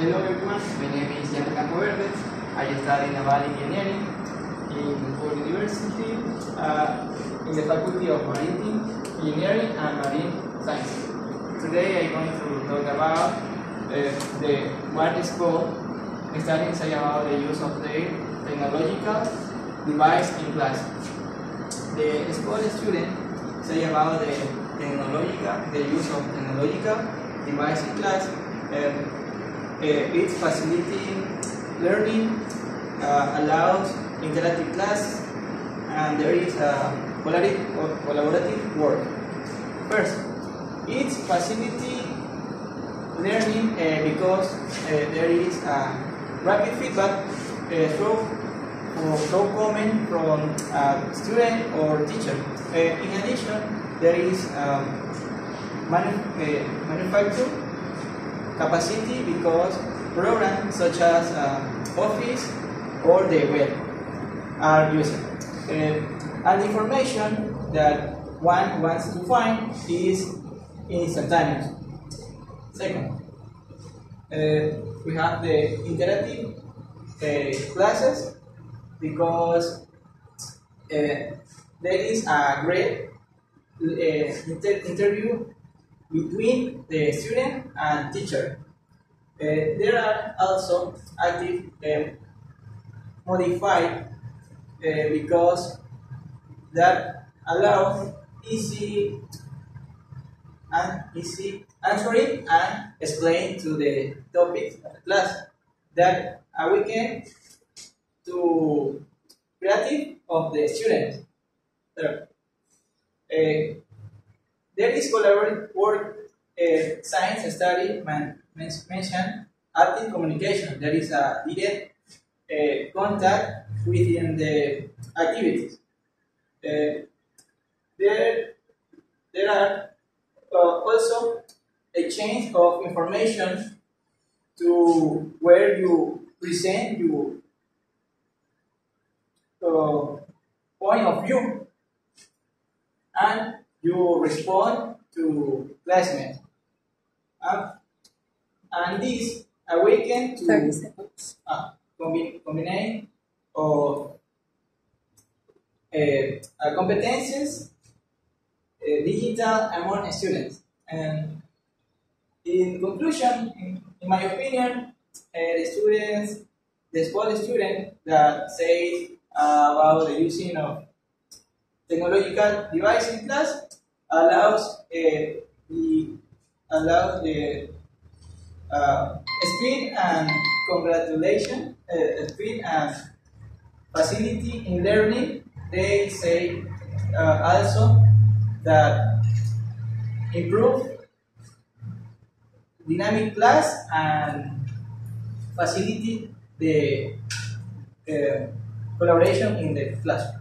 Hello everyone, my name is Jan Campo Verdes. I study naval engineering in Ford University uh, in the Faculty of Maritime Engineering and Marine Science. Today I'm going to talk about the what is called studying say about the use of the technological device in class. The school student say about the technological, the use of technological device in class. Uh, it's facilitating learning, uh, allows interactive class, and there is a collaborative, work. First, it's facility learning uh, because uh, there is a rapid feedback uh, through, through comment from a student or teacher. In addition, there is um, manu uh, manufacture capacity because programs such as uh, Office or the web are used. Uh, and information that one wants to find is instantaneous. Second, uh, we have the interactive uh, classes because uh, there is a great uh, inter interview between the student and teacher. Uh, there are also active um, modified uh, because that allow easy and easy answering and explain to the topics of the class that awaken to creative of the students. Third, uh, there is collaborative work, uh, science study man, mentioned active communication. There is a direct uh, contact within the activities. Uh, there, there are uh, also a change of information to where you present your uh, point of view and you respond to placement. Uh, and this awaken to 30 seconds. uh, combi- combine of uh, uh, competences uh, digital among students. And in conclusion, in, in my opinion, uh, the students, ESPOL student that say uh, about the using of technological device in class allows uh, the allows the uh, speed and congratulation, uh, speed and facility in learning. They say uh, also that improve dynamic class and facilitate the uh, collaboration in the classroom.